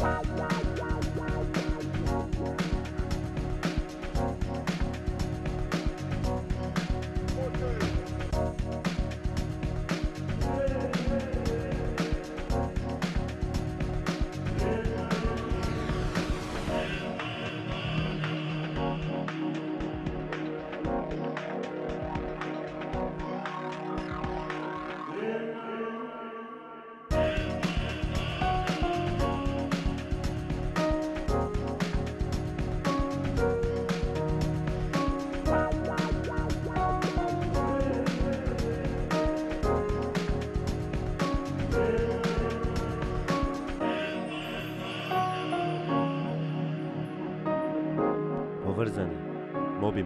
Bye. Vrzeni, Moby